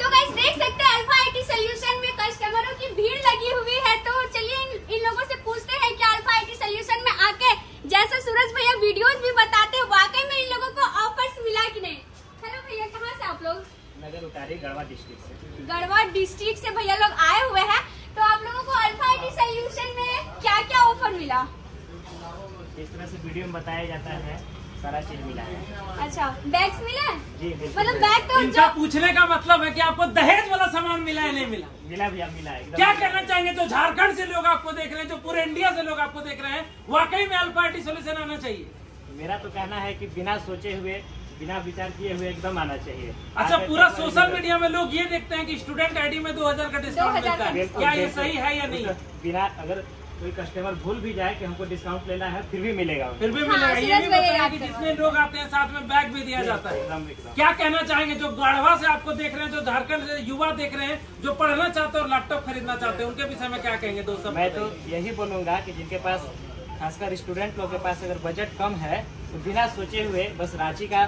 तो गाइस देख सकते हैं अल्फ़ा आईटी सोल्यूशन में कस्टमरों की भीड़ लगी हुई है। तो चलिए इन, इन लोगों से पूछते हैं कि अल्फ़ा आईटी सोल्यूशन में आके जैसे सूरज भैया वीडियोस भी बताते हैं वाकई में इन लोगों को ऑफर्स मिला कि नहीं? हेलो भैया कहाँ से आप लोग? नगर उतारी गढ़वा डिस्ट्रिक्ट से। गढ़वा डिस्ट्रिक्ट से भैया लोग आए हुए हैं। तो आप लोगों को अल्फ़ा आईटी सोल्यूशन में क्या क्या ऑफ़र मिला? इस तरह से वीडियो में बताया जाता है सारा चीज़ मिला है। अच्छा बैग्स मिले? जी मतलब बैग तो इनका पूछने का मतलब है कि आपको दहेज वाला सामान मिला है नहीं मिला? मिला भैया मिला है क्या। कहना चाहेंगे? जो झारखंड से लोग आपको देख रहे हैं जो पूरे इंडिया से लोग आपको देख रहे हैं वाकई में अल्फ़ा आईटी सोल्यूशन आना चाहिए। मेरा तो कहना है की बिना सोचे हुए बिना विचार किए हुए एकदम आना चाहिए। अच्छा पूरा सोशल मीडिया में लोग ये देखते हैं कि स्टूडेंट आईडी में 2000 का डिस्काउंट मिलता है। क्या ये सही है या नहीं? बिना अगर कोई कस्टमर भूल भी जाए कि हमको डिस्काउंट लेना है फिर भी मिलेगा फिर भी हाँ, मिलेगा। ये भी बताया कि जितने लोग आते हैं साथ में बैग भी दिया जाता है। एकदम एकदम क्या कहना चाहेंगे? जो गढ़वा से आपको देख रहे हैं जो झारखंड से युवा देख रहे हैं जो पढ़ना चाहते हैं और लैपटॉप खरीदना चाहते हैं उनके विषय में क्या कहेंगे दोस्तों मैं तो यही बोलूँगा की जिनके पास खासकर स्टूडेंट लोग के पास अगर बजट कम है तो बिना सोचे हुए बस रांची का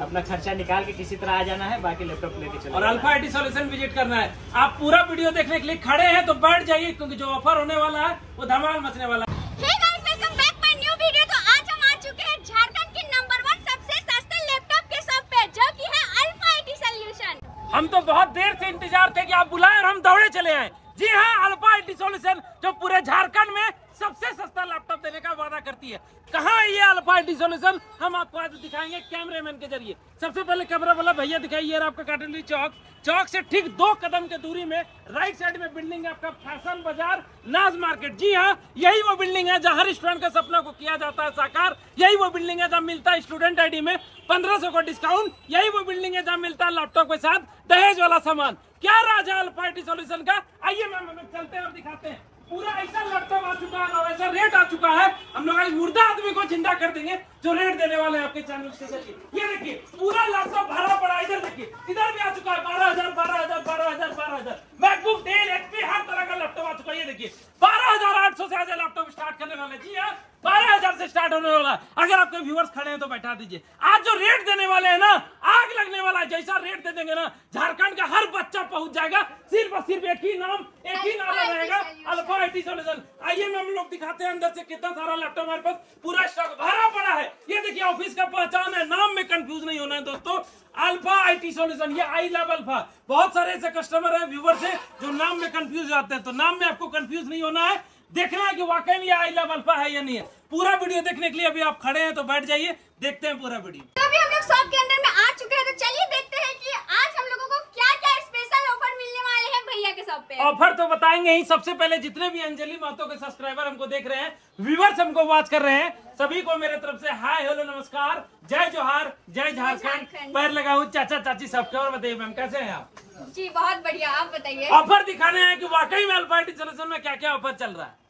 अपना खर्चा निकाल के किसी तरह आ जाना है बाकी लैपटॉप लेके चलो और अल्फ़ा आईटी सॉल्यूशन विज़िट करना है। आप पूरा वीडियो देखने के लिए खड़े हैं तो बैठ जाइए क्योंकि जो ऑफ़र होने वाला है वो धमाल मचने वाला है। Hey guys welcome back my new video तो आज हम आ चुके हैं झारखंड के नंबर वन सबसे सस्ते लैपटॉप के शॉप पे जो कि है अल्फ़ा आईटी सोल्यूशन हम तो बहुत देर से इंतज़ार थे कि आप बुलाए और हम दौड़े चले आए। जी हाँ अल्फ़ा आईटी सॉल्यूशन जो पूरे झारखंड में सबसे सस्ता लैपटॉप देने का वादा करती है कहाँ है ये अल्फ़ा आईटी सॉल्यूशन हम आपको आज दिखाएँगे कैमरामैन के ज़रिए। सबसे पहले कैमरा वाला भैया दिखाइए आपका काटली चौक। चौक से ठीक दो कदम के दूरी में राइट साइड में बिल्डिंग है आपका फ़ैशन बाज़ार, नाज मार्केट। जी हाँ यही वो बिल्डिंग है जहाँ हर स्टूडेंट का सपना को किया जाता है साकार। यही वो बिल्डिंग है जहाँ मिलता है स्टूडेंट आईडी में पंद्रह सौ का डिस्काउंट यही वो बिल्डिंग है जहाँ मिलता है लैपटॉप के साथ दहेज वाला सामान। क्या राजा आईटी सॉल्यूशन का? आइए मैम हमें चलते हैं और दिखाते हैं। पूरा ऐसा लैपटॉप आ चुका है, और ऐसा रेट आ चुका है। हम लोग आज मुर्दा आदमी को ज़िंदा कर देंगे, जो रेट देने वाले आपके चैनल से ये देखिए, पूरा लैपटॉप भरा पड़ा इधर देखिए, इधर भी आ चुका है, बारह हज़ार बारह हज़ार बारह हज़ार बारह हज़ार। मैकबुक डेल एचपी हर तरह का लैपटॉप आ चुका है, ये देखिए। बारह हज़ार आठ सौ से आज लैपटॉप स्टार्ट करने वाले जी हाँ बारह हज़ार से स्टार्ट होने वाला है। अगर आपके व्यूअर्स खड़े हैं तो बैठा दीजिए। आज जो रेट देने वाले हैं ना आग लगने वाला है। जैसा रेट दे देंगे ना झारखंड का हर बच्चा पहुँच जाएगा। सिर्फ़ और सिर्फ़ एक ही नाम एक ही नारा रहेगा। अल्फ़ा आईटी सॉल्यूशन आइए मैं हम लोग दिखाते हैं अंदर से कितना सारा लैपटॉप हमारे पास। पूरा स्टॉक भरा पड़ा है। ये देखिए ऑफ़िस का पहचान है। नाम में कंफ्यूज नहीं होना है दोस्तों। अल्फ़ा आईटी सॉल्यूशन ये आई लव अल्फ़ा बहुत सारे ऐसे कस्टमर है व्यूवर्स है जो नाम में कंफ्यूज आते हैं। तो नाम में आपको कंफ्यूज नहीं होना है। देखना है कि वाकई में आई लव अल्फ़ा है या नहीं है। पूरा वीडियो देखने के लिए अभी आप खड़े हैं तो बैठ जाइए देखते हैं पूरा वीडियो। तो अभी हम लोग शॉप के अंदर में आ चुके हैं तो चलिए देखते हैं कि आज हम लोगों को क्या क्या स्पेशल ऑफ़र मिलने वाले हैं भैया के शॉप पे। ऑफ़र तो बताएँगे ही सबसे पहले जितने भी अंजलि महतो के सब्सक्राइबर हमको देख रहे हैं व्यूवर्स हमको वॉच कर रहे हैं सभी को मेरे तरफ़ से हाय हेलो नमस्कार जय जोहार जय झारखंड। पैर लगा हूँ चाचा चाची सबके और बताइए मैम कैसे हैं आप? जी बहुत बढ़िया आप बताइए। ऑफ़र दिखाने हैं कि वाकई में सोल्यूशन में क्या क्या ऑफ़र चल रहा है।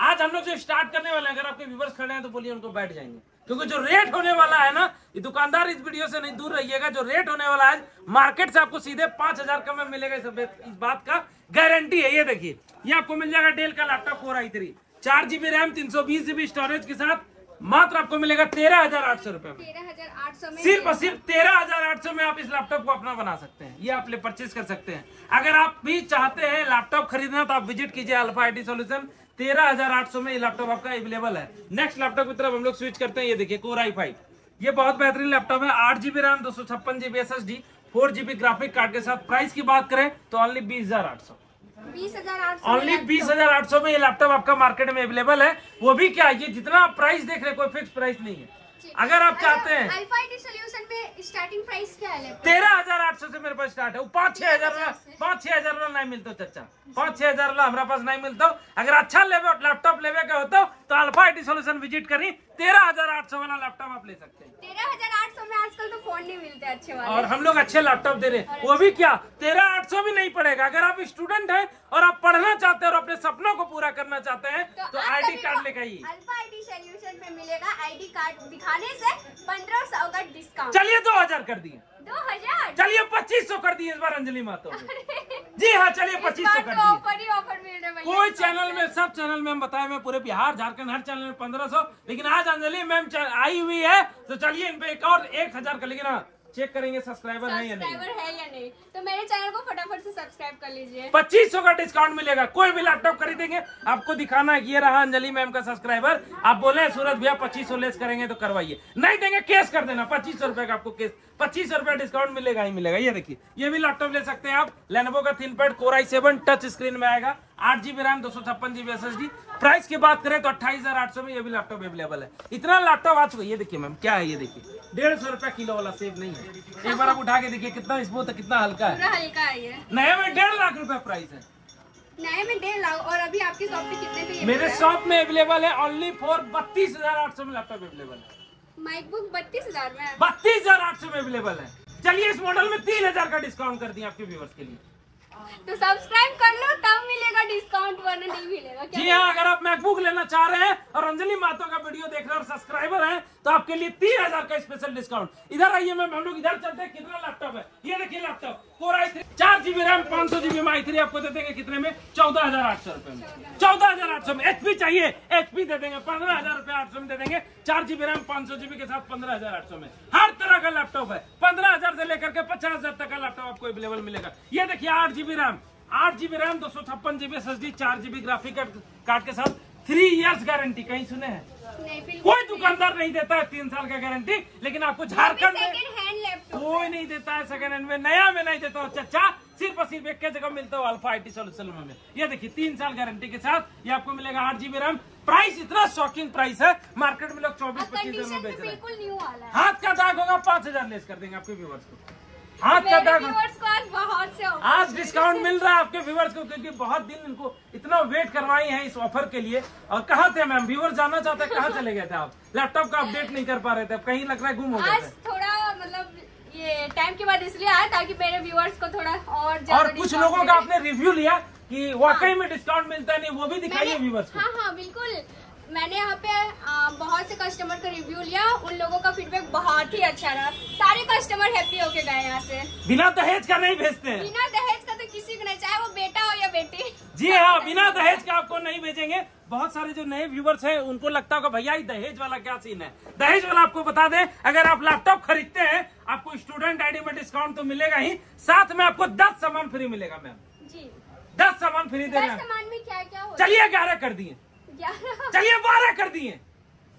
आज हम लोग जो स्टार्ट करने वाले हैं। अगर आपके व्यूवर्स खड़े हैं तो बोलिए उनको बैठ जाएँगे। क्योंकि जो रेट होने वाला है ना ये दुकानदार इस वीडियो से नहीं दूर रहिएगा। जो रेट होने वाला है मार्केट से आपको सीधे पाँच हज़ार कम में मिलेगा इस बात का गारंटी है। ये देखिए ये आपको मिल जाएगा डेल का लैपटॉप फोर आई थ्री चार जीबी रैम तीन सौ बीस जीबी स्टोरेज के साथ मात्र आपको मिलेगा तेरह हज़ार आठ सौ रुपए में। सिर्फ़ और सिर्फ़ तेरह हज़ार आठ सौ में आप इस लैपटॉप को अपना बना सकते हैं। ये आप ले परचेज कर सकते हैं। अगर आप भी चाहते हैं लैपटॉप खरीदना तो आप विज़िट कीजिए अल्फ़ा आई सॉल्यूशन तेरह हज़ार आठ सौ में ये लैपटॉप आपका अवेलेबल है। नेक्स्ट लैपटॉप की तरफ़ हम लोग स्विच करते हैं ये देखिए कोर आई फाइव ये बहुत बेहतरीन लैपटॉप है आठ जीबी रैम दो सौ छप्पन GB S S D four GB graphic card के साथ। प्राइस की बात करें तो ओनली बीस हज़ार आठ सौ। ओनली बीस हज़ार आठ सौ में ये लैपटॉप आपका मार्केट में अवेलेबल है। वो भी क्या ये जितना प्राइस देख रहे हैं कोई फिक्स प्राइस नहीं है। अगर आप चाहते हैं। सोल्यूशन पे स्टार्टिंग प्राइस क्या है तेरह हज़ार आठ सौ से मेरे पास स्टार्ट है। पाँच छह हज़ार में पाँच छह हज़ार वाला नहीं मिलता चर्चा पाँच छह हज़ार वाला हमारे पास नहीं मिलता। अगर अच्छा लेवे लैपटॉप लेवे के होता तो Alpha I T solution visit करी। तेरह हज़ार आठ सौ वाला लैपटॉप आप ले सकते हैं। तेरह हज़ार आठ सौ में आजकल तो फ़ोन नहीं मिलते अच्छे वाले। और हम लोग अच्छे लैपटॉप दे रहे हैं। वो भी क्या तेरह आठ सौ भी नहीं पड़ेगा। अगर आप स्टूडेंट हैं और आप पढ़ना चाहते हैं और अपने सपनों को पूरा करना चाहते हैं तो आई डी कार्ड लेकर आइए। अल्फ़ा आईटी सोल्यूशन पे मिलेगा आईडी कार्ड दिखाने ऐसी पंद्रह सौ का डिस्काउंट चलिए दो हज़ार कर दिए। चलिए पच्चीस सौ कर दिए इस बार अंजलि माता जी हाँ चलिए पच्चीस सौ कर तो दिए। कोई चैनल में सब चैनल में हम बताए मैं पूरे बिहार झारखंड हर चैनल में पंद्रह सौ। लेकिन आज अंजलि मैम आई हुई है तो चलिए इन पे एक और एक हज़ार का लेकिन हाँ, चेक करेंगे सब्सक्राइबर है या नहीं। सब्सक्राइबर है या नहीं। तो मेरे चैनल को फटाफट से सब्सक्राइब कर लीजिए। पच्चीस सौ का डिस्काउंट मिलेगा। कोई भी लैपटॉप खरीदेंगे आपको दिखाना है ये रहा अंजलि मैम का सब्सक्राइबर। आप बोले सूरज भैया पच्चीस सौ लेस करेंगे तो करवाइए। नहीं देंगे केस कर देना। पच्चीस सौ रुपए का आपको केस पच्चीस सौ रुपए डिस्काउंट मिलेगा ही मिलेगा। ये देखिए ये भी लैपटॉप ले सकते हैं आप। लेनोवो का ThinkPad core I seven touch screen में आएगा। आठ जीबी रैम दो सौ छप्पन GB S S D price की बात करें तो अट्ठाईस हज़ार आठ सौ में ये भी लैपटॉप अवेलेबल है। इतना लैपटॉप आ चुका है ये देखिए मैम क्या है ये देखिए। डेढ़ सौ रुपया किलो वाला सेब नहीं है। एक बार आप उठा के देखिए कितना स्मूथ है कितना हल्का है। पूरा हल्का है नए में डेढ़ लाख रुपए प्राइस है। नए में डेढ़ लाख और अभी आपकी शॉप पे कितने पे मेरे शॉप में अवेलेबल है ओनली फॉर बत्तीस हज़ार आठ सौ में लैपटॉप अवेलेबल है। माइकबुक बत्तीस हज़ार में। बत्तीस हज़ार आठ सौ में अवेलेबल है। चलिए इस मॉडल में तीन हज़ार का डिस्काउंट कर दिया आपके व्यूवर्स के लिए। तो सब्सक्राइब कर लो तब मिलेगा डिस्काउंट वरना नहीं मिलेगा। जी हाँ अगर आप मैकबुक लेना चाह रहे हैं और अंजलि मातो का वीडियो देख रहे हैं और सब्सक्राइबर हैं तो आपके लिए तीन हज़ार का स्पेशल डिस्काउंट इधर आइए मैम हम लोग इधर चलते हैं। कितना लैपटॉप है? ये देखिए लैपटॉप कोर आई थ्री चार जीबी रैम पाँच सौ जीबी आई थ्री आपको दे देंगे कितने में? चौदह हज़ार आठ सौ रुपए में। चौदह हज़ार आठ सौ में। एचपी चाहिए एचपी दे देंगे पंद्रह हज़ार रुपए आठ सौ में दे देंगे। चार जीबी रैम पाँच सौ जीबी के साथ पंद्रह हज़ार आठ सौ में। हर तरह का लैपटॉप है? पंद्रह हज़ार से लेकर के पचास हज़ार तक का लैपटॉप आपको अवेलेबल मिलेगा। ये देखिए आठ जीबी रैम आठ जीबी रैम दो सौ छप्पन जीबी एस एस डी चार जीबी ग्राफिक कार्ड के साथ थ्री इयर्स गारंटी कहीं सुने हैं? कोई दुकानदार नहीं देता है तीन साल का गारंटी लेकिन आपको झारखंड में कोई नहीं देता है सेकंड हैंड में। नया में नहीं देता। हूँ चचा सिर्फ़ और सिर्फ़ एक जगह मिलता है अल्फ़ा आई सोल्यूशन में ये देखिए तीन साल गारंटी के साथ ये आपको मिलेगा आठ जीबी रैम प्राइस इतना शॉकिंग प्राइस है। मार्केट में लोग चौबीस पच्चीस हज़ार में बेच रहे हैं। हाथ का दाग होगा पाँच हज़ार लेस कर देंगे आपके व्यूवर्स को। हाथ का दाग आज आज डिस्काउंट मिल रहा है आपके व्यूवर्स को क्योंकि बहुत दिन इनको इतना वेट करवाई है इस ऑफ़र के लिए। और कहाँ थे मैम व्यूवर जानना चाहते हैं कहाँ चले गए थे आप? लैपटॉप का अपडेट नहीं कर पा रहे थे अब कहीं लग रहा है गुम हो गए थोड़ा मतलब ये टाइम के बाद इसलिए आया ताकि मेरे व्यूअर्स को थोड़ा और और कुछ लोगों का आपने रिव्यू लिया कि वाकई में डिस्काउंट मिलता नहीं वो भी दिखाइए व्यूअर्स व्यूवर्स को। हाँ हाँ बिल्कुल। मैंने यहाँ पे आ, बहुत से कस्टमर का रिव्यू लिया। उन लोगों का फीडबैक बहुत ही अच्छा रहा। सारे कस्टमर हैप्पी होके गए यहाँ से। बिना दहेज का नहीं भेजते हैं। बिना दहेज का तो किसी को नहीं चाहे वो बेटा हो या बेटी। जी हाँ बिना दहेज का आपको नहीं भेजेंगे। बहुत सारे जो नए व्यूवर्स हैं उनको लगता होगा भैया ये दहेज वाला क्या सीन है? दहेज वाला आपको बता दें अगर आप लैपटॉप खरीदते हैं आपको स्टूडेंट आईडी में डिस्काउंट तो मिलेगा ही। साथ में आपको दस सामान फ्री मिलेगा मैम जी। दस सामान फ्री दे रहे हैं। सामान में क्या क्या चलिए ग्यारह कर दिए। चलिए बारह कर दिए।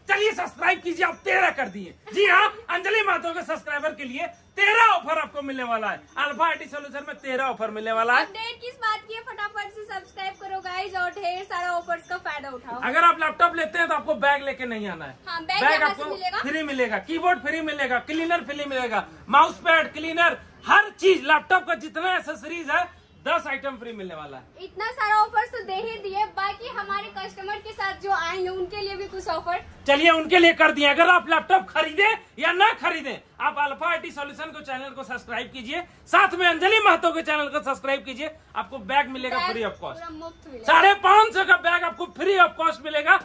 चलिए सब्सक्राइब कीजिए आप तेरह कर दिए। जी हाँ अंजलि मातो के सब्सक्राइबर के लिए तेरह ऑफ़र आपको मिलने वाला है। अल्फ़ा आई सोल्यूशन में तेरह ऑफ़र मिलने वाला है। अपडेट किस बात की है? फटाफट से सब्सक्राइब करो गाइज़ और ढेर सारा ऑफर्स का फ़ायदा उठाओ। अगर आप लैपटॉप लेते हैं तो आपको बैग लेके नहीं आना है। हाँ, बैग से आपको मिलेगा। फ्री मिलेगा। कीबोर्ड फ्री मिलेगा क्लीनर फ्री मिलेगा। माउस पैड क्लीनर हर चीज़ लैपटॉप का जितना एसेसरीज है दस आइटम फ्री मिलने वाला है। इतना सारा ऑफ़र तो दे ही दिए बाकी हमारे कस्टमर के साथ जो आए हैं उनके लिए भी कुछ ऑफ़र चलिए उनके लिए कर दिए। अगर आप लैपटॉप खरीदे या ना खरीदे आप अल्फ़ा आई सोल्यूशन को चैनल को सब्सक्राइब कीजिए। साथ में अंजलि महतो के चैनल को सब्सक्राइब कीजिए। आपको बैग मिलेगा फ्री ऑफ़ कॉस्ट साढ़े पाँच सौ का बैग आपको फ्री ऑफ़ कॉस्ट मिलेगा।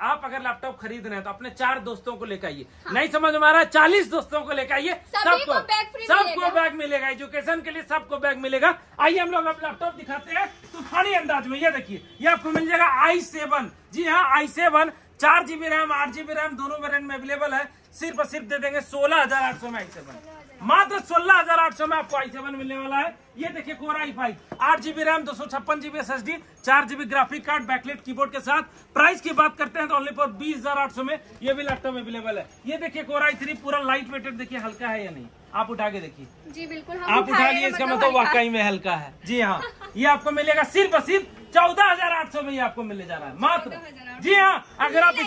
आप अगर लैपटॉप खरीद रहे हैं तो अपने चार दोस्तों को लेकर आइए। हाँ। नहीं समझ में आ रहा? है चालीस दोस्तों को लेकर आइए। सभी को बैग फ्री सबको बैग मिलेगा। एजुकेशन के लिए सबको बैग मिलेगा। आइए हम लोग अब लैपटॉप दिखाते हैं। तूफानी अंदाज में ये देखिए। ये आपको मिल जाएगा आई सेवन जी हाँ आई सेवन चार जीबी रैम आठ जीबी रैम दोनों वेरियंट में अवेलेबल है। सिर्फ़ और सिर्फ़ दे देंगे सोलह हज़ार आठ सौ में आई सेवन मात्र सोलह हज़ार आठ सौ में आपको आई सेवन मिलने वाला है। ये देखिए कोर आई फाइव आठ जीबी रैम दो सौ छप्पन जीबी एस एस डी चार GB graphic card backlit keyboard के साथ। प्राइस की बात करते हैं तो ओनली फॉर बीस हज़ार आठ सौ में ये भी लैपटॉप अवेलेबल है। ये देखिए कोर आई थ्री पूरा लाइट वेटेड देखिए हल्का है या नहीं? आप उठा के देखिए। जी बिल्कुल हम आप उठा लिए इसका मतलब मतलब वाकई में हल्का है। जी हाँ ये आपको मिलेगा सिर्फ़ और सिर्फ़ चौदह हज़ार आठ सौ में ये आपको मिलने जा रहा है। मात्र। जी हाँ अगर आप है।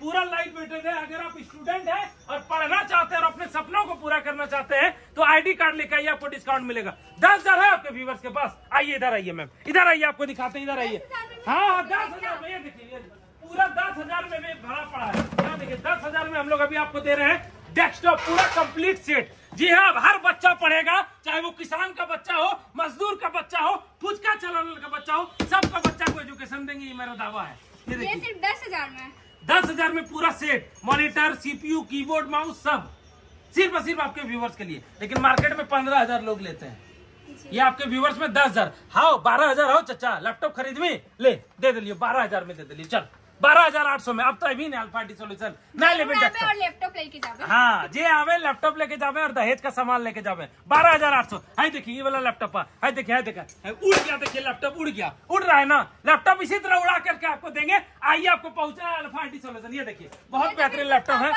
पूरा लाइट वेटेड है अगर आप स्टूडेंट हैं और पढ़ना चाहते हैं और अपने सपनों को पूरा करना चाहते हैं तो आईडी कार्ड लेकर आइए आपको डिस्काउंट मिलेगा। दस हज़ार है आपके व्यूवर्स के पास। आइए इधर आइए मैम इधर आइए आपको दिखाते हैं इधर आइए। हाँ हाँ दस हज़ार में ये देखिए पूरा दस हज़ार में भी भरा पड़ा है। यहाँ देखिए दस हज़ार में हम लोग अभी आपको दे रहे हैं डेस्कटॉप पूरा कंप्लीट सेट जी हाँ हर बच्चा पढ़ेगा चाहे वो किसान का बच्चा हो मजदूर का बच्चा हो फुचका चलाने का बच्चा हो सबका बच्चा को एजुकेशन देंगे ये मेरा दावा है। ये ये सिर्फ़ दस हज़ार में। दस हज़ार में पूरा set monitor CPU keyboard mouse सब। सिर्फ़ और सिर्फ़ आपके व्यूवर्स के लिए। लेकिन मार्केट में पंद्रह हज़ार लोग लेते हैं। ये आपके व्यूवर्स में दस हज़ार। हाओ बारह हज़ार हो चचा लैपटॉप खरीद में ले दे दिलियो बारह हज़ार में दे दिलियो। चल। बारह हज़ार आठ सौ में। अब तो अभी नहीं अल्फ़ा टी सोल्यूशन लैपटॉप लेके जावे हाँ जे आवे लैपटॉप लेके जावे और दहेज का सामान लेके जावे बारह हज़ार आठ सौ। है देखिए ये वाला लैपटॉप है देखिए है देखा उड़ गया देखिए लैपटॉप उड़ गया। उड़ रहा है ना? लैपटॉप इसी तरह उड़ा करके आपको देंगे। आइए आपको पहुँचा है अल्फ़ा टी सोल्यूशन ये देखिए बहुत बेहतरीन लैपटॉप है।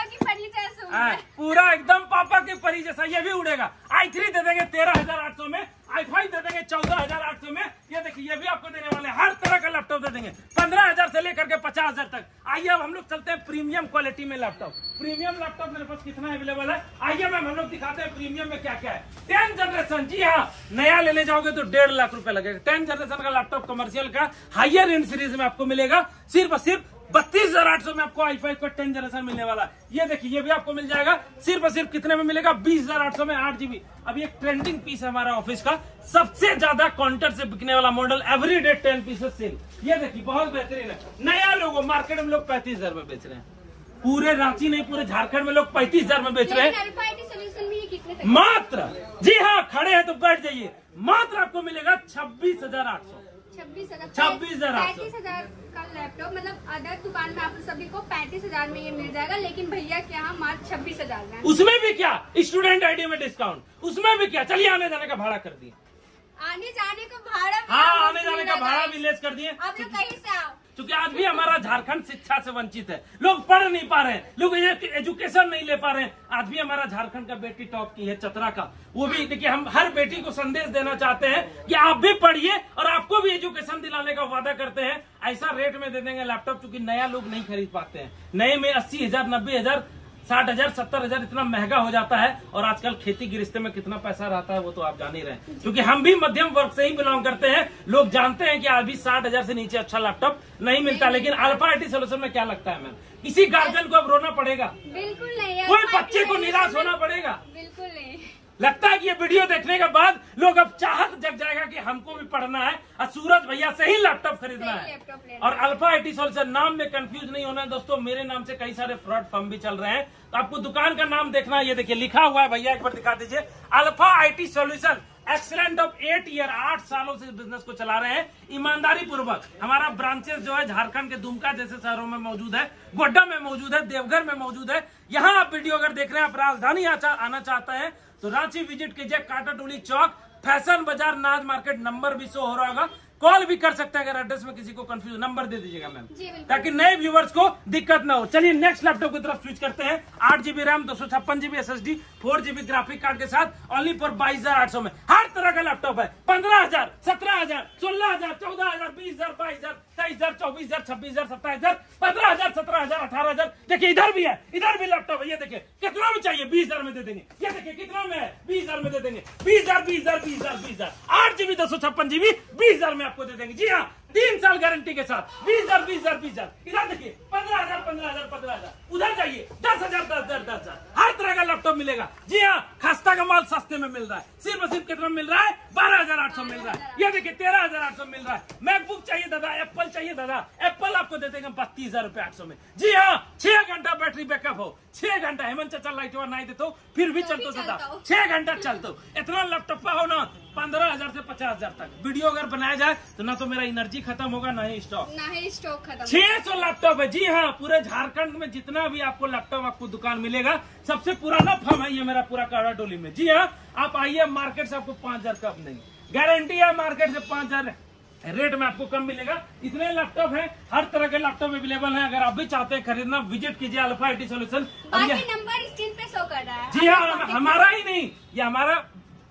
हूँ। पूरा एकदम पापा के परी जैसा ये भी उड़ेगा। आई थ्री दे देंगे तेरह हज़ार आठ सौ में। आई फाइव दे देंगे चौदह हज़ार आठ सौ में। ये देखिए ये भी आपको देने वाले हर तरह का लैपटॉप दे देंगे। पंद्रह हज़ार से लेकर के पचास हज़ार तक। आइए अब हम लोग चलते हैं प्रीमियम क्वालिटी में लैपटॉप। प्रीमियम लैपटॉप मेरे पास कितना अवेलेबल है? आइए मैम, हम लोग दिखाते हैं प्रीमियम में क्या क्या है। टेन जनरेशन जी हाँ नया लेने जाओगे तो डेढ़ लाख रुपए लगेगा। टेन जनरेशन का लैपटॉप कमर्शियल का हाइयर एंड सीरीज़ में आपको मिलेगा। सिर्फ़ सिर्फ़ बत्तीस हज़ार आठ सौ में आपको आई फाइव का टेन जनरेशन मिलने वाला है। ये देखिए ये भी आपको मिल जाएगा। सिर्फ़ और सिर्फ़ कितने में मिलेगा? बीस हज़ार आठ सौ में आठ जीबी। अभी एक ट्रेंडिंग पीस है हमारा ऑफ़िस का। सबसे ज़्यादा काउंटर से बिकने वाला model every day ten pieces sale ये देखिए बहुत बेहतरीन है। नया लोगो मार्केट में लोग पैंतीस हज़ार में बेच रहे हैं। पूरे रांची नहीं पूरे झारखंड में लोग पैंतीस हज़ार में बेच रहे हैं। ये मात्र जी हाँ खड़े हैं तो बैठ जाइए। मात्र आपको मिलेगा छब्बीस हज़ार आठ सौ। छब्बीस हज़ार 26,800 पैंतीस हज़ार का लैपटॉप मतलब अदर दुकान में आप सभी को पैंतीस हज़ार में ये मिल जाएगा लेकिन भैया क्या मात्र छब्बीस हज़ार में उसमें भी क्या? स्टूडेंट आईडी में डिस्काउंट उसमें भी क्या? चलिए आने जाने का भाड़ा कर दिए आने जाने का भाड़ा हाँ आने जाने का भाड़ा भी लेस कर दिए। आप लोग कहीं से आओ। क्योंकि आज भी हमारा झारखंड शिक्षा से वंचित है। लोग पढ़ नहीं पा रहे हैं। लोग एजुकेशन नहीं ले पा रहे हैं। आज भी हमारा झारखंड का बेटी टॉप की है चतरा का। वो भी देखिए हम हर बेटी को संदेश देना चाहते हैं कि आप भी पढ़िए और आपको भी एजुकेशन दिलाने का वादा करते हैं। ऐसा रेट में दे देंगे लैपटॉप क्योंकि नया लोग नहीं खरीद पाते हैं। नए में अस्सी हज़ार नब्बे हज़ार साठ हज़ार सत्तर हज़ार इतना महँगा हो जाता है और आजकल खेती गिरस्ते में कितना पैसा रहता है वो तो आप जान ही रहे हैं। क्योंकि हम भी मध्यम वर्ग से ही बिलोंग करते हैं लोग जानते हैं कि अभी साठ हज़ार से नीचे अच्छा लैपटॉप नहीं मिलता लेकिन अल्फ़ा आई सोल्यूशन में क्या लगता है मैम? किसी गार्जियन को अब रोना पड़ेगा। बिल्कुल नहीं कोई बच्चे को निराश होना पड़ेगा। बिल्कुल नहीं। लगता है कि ये वीडियो देखने के बाद लोग अब चाहत जग जाएगा कि हमको भी पढ़ना है और सूरज भैया से ही लैपटॉप खरीदना है। और अल्फ़ा आई टी सोल्यूशन नाम में कंफ्यूज नहीं होना है। दोस्तों मेरे नाम से कई सारे फ्रॉड फॉर्म भी चल रहे हैं। तो आपको दुकान का नाम देखना है। ये देखिए लिखा हुआ है। भैया एक बार दिखा दीजिए। Alpha I T solution excellent of eight year, आठ सालों से बिज़नेस को चला रहे हैं। ईमानदारी पूर्वक हमारा ब्रांचेस जो है, झारखंड के दुमका जैसे शहरों में मौजूद है, गोड्डा में मौजूद है, देवघर में मौजूद है। यहाँ आप वीडियो अगर देख रहे हैं, आप राजधानी आना चाहते हैं तो रांची विज़िट कीजिए, काटाटोली चौक, फ़ैशन बाज़ार, नाज मार्केट नंबर भी शो हो रहा होगा। कॉल भी कर सकते हैं अगर एड्रेस में किसी को कंफ्यूज नंबर दे दीजिएगा मैम ताकि नए व्यूवर्स को दिक्कत ना हो। चलिए नेक्स्ट लैपटॉप की तरफ़ स्विच करते हैं। आठ जीबी रैम दो सौ छप्पन GB S S D four GB graphic card के साथ ओनली फॉर बाईस हज़ार आठ सौ में। हर तरह का लैपटॉप है। पंद्रह हज़ार सत्रह हज़ार सोलह हज़ार चौदह हज़ार बीस हज़ार बाईस हज़ार तेईस हज़ार। चौबीस हज़ार, छब्बीस हज़ार, सत्ताईस हज़ार, पंद्रह हज़ार, सत्रह हज़ार, अठारह हज़ार। देखिए, इधर भी है, इधर भी लैपटॉप है। ये देखिए, कितना में चाहिए? बीस हज़ार में दे देंगे। ये देखिए, कितना में है? बीस हज़ार में दे देंगे। बीस हज़ार बीस हज़ार बीस हज़ार बीस हज़ार। आठ जीबी दो सौ छप्पन जीबी, बीस हज़ार में आपको दे देंगे। जी हाँ तीन साल गारंटी के साथ। बीस हज़ार बीस हज़ार बीस हज़ार। इधर देखिए पंद्रह हज़ार पंद्रह हज़ार पंद्रह हज़ार। उधर जाइए दस हज़ार दस हज़ार दस हज़ार। हर तरह का लैपटॉप मिलेगा। जी हाँ खस्ता का माल सस्ते में मिल रहा है। सिर्फ़ और सिर्फ़ कितना मिल रहा है? बारह हज़ार आठ सौ मिल रहा है। ये देखिए तेरह हज़ार आठ सौ मिल रहा है। मैकबुक चाहिए दादा एप्पल चाहिए दादा। एप्पल आपको दे देंगे बत्तीस हज़ार रुपए आठ सौ में। जी हाँ छह घंटा बैटरी बैकअप हो। छह घंटा। हेमंत चाचा लाइट नहीं देते फिर भी तो चलते दादा। छह घंटा चलते इतना लैपटॉप हो ना पंद्रह हज़ार से पचास हज़ार तक। वीडियो अगर बनाया जाए तो ना तो मेरा एनर्जी खत्म होगा ना ही स्टॉक ना ही स्टॉक खत्म छह सौ लैपटॉप है। जी हाँ पूरे झारखंड में जितना भी आपको लैपटॉप आपको दुकान मिलेगा सबसे पुराना फर्म है ये मेरा पूरा काड़ा टोली में। जी हाँ आप आइए मार्केट से आपको पाँच हज़ार कम नहीं। गारंटी है मार्केट से पाँच हज़ार रेट में आपको कम मिलेगा। इतने लैपटॉप है हर तरह के लैपटॉप अवेलेबल है। अगर आप भी चाहते हैं खरीदना विज़िट कीजिए alpha I T solution number screen पे शो कर रहा है। जी हाँ हमारा ही नहीं ये हमारा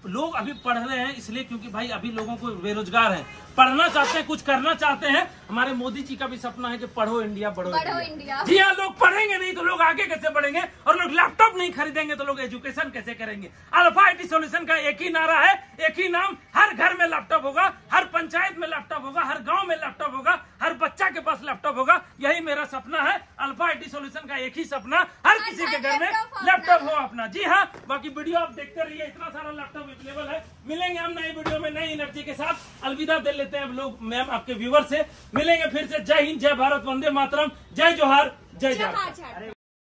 लोग अभी पढ़ रहे हैं इसलिए क्योंकि भाई अभी लोगों को बेरोजगार है। पढ़ना चाहते हैं कुछ करना चाहते हैं। हमारे मोदी जी का भी सपना है कि पढ़ो इंडिया बढ़ो इंडिया। जी हाँ लोग पढ़ेंगे नहीं तो लोग आगे कैसे बढ़ेंगे? और लोग लैपटॉप नहीं खरीदेंगे तो लोग एजुकेशन कैसे करेंगे? अल्फ़ा आई सोल्यूशन का एक ही नारा है एक ही नाम हर घर में लैपटॉप होगा हर पंचायत में लैपटॉप होगा हर गाँव में लैपटॉप होगा हर बच्चा के पास लैपटॉप होगा यही मेरा सपना है। अल्फ़ा आई सोल्यूशन का एक ही सपना हर किसी के घर में लैपटॉप हो अपना। जी हाँ बाकी वीडियो आप देखते रहिए इतना सारा लैपटॉप अवेलेबल है। मिलेंगे हम नई वीडियो में नई एनर्जी के साथ। अलविदा दे लेते हैं लोग मैम आपके व्यूवर से। मिलेंगे फिर से। जय हिंद जय भारत वंदे मातरम। जय जोहार जय जय